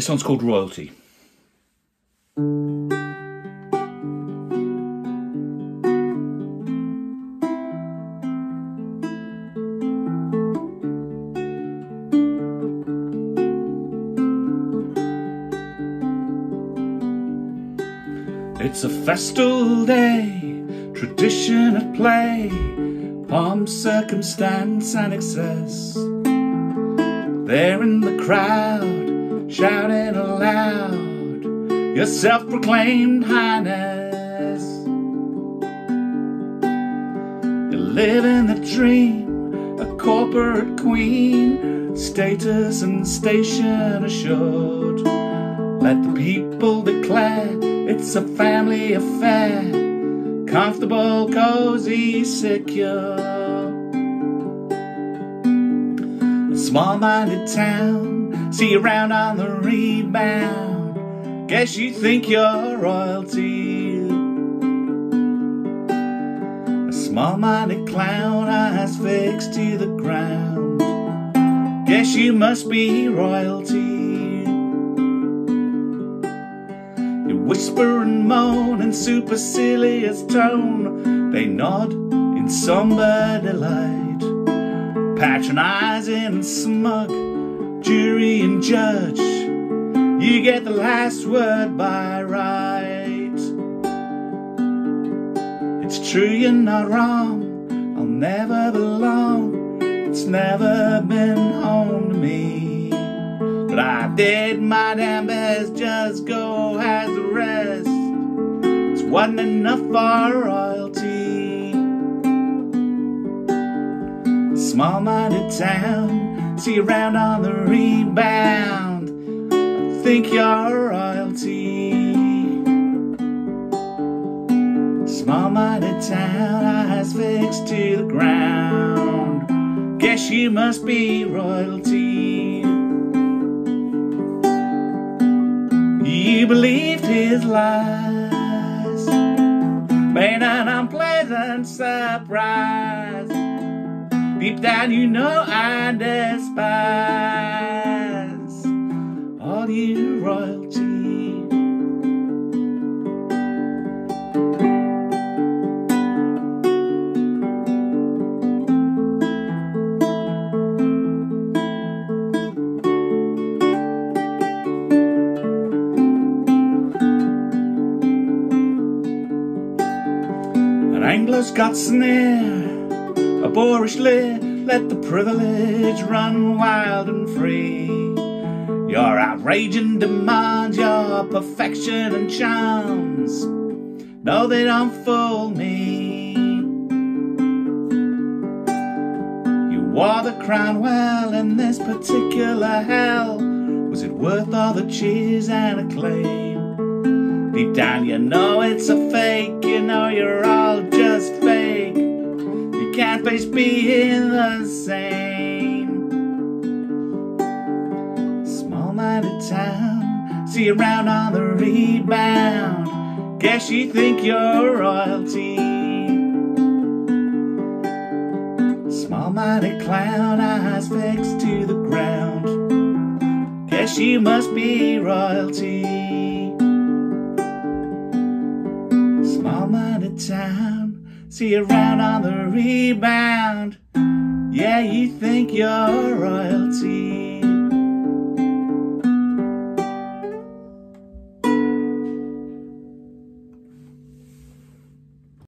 This one's called Royalty. It's a festal day, tradition at play, pomp, circumstance, and excess. There in the crowd, shouting aloud, your self proclaimed highness. You're living the dream, a corporate queen, status and station assured. Let the people declare it's a family affair, comfortable, cozy, secure. A small-minded town, see you around on the rebound. Guess you think you're royalty. A small-minded clown, eyes fixed to the ground. Guess you must be royalty. You whisper and moan in supercilious tone. They nod in somber delight. Patronizing and smug, jury and judge. You get the last word by right. It's true, you're not wrong. I'll never belong. It's never been home to me. But I did my damn best, just go as the rest. It wasn't enough for royalty. Small-minded town, see you around on the rebound. I think you're royalty. Small-minded town, eyes fixed to the ground. Guess you must be royalty. You believed his lies, made an unpleasant surprise. Deep down, you know I despise all you royalty. An Anglo-Scots sneer, a boorish leer, let the privilege run wild and free. Your outraging demands, your perfection and charms, no, they don't fool me. You wore the crown well in this particular hell. Was it worth all the cheers and acclaim? Deep down, you know it's a fake. Face being the same. Small-minded town, see you around on the rebound. Guess you think you're royalty. Small-minded clown, eyes fixed to the ground. Guess you must be royalty. Small-minded town, see you around on the rebound. Yeah, you think you're royalty.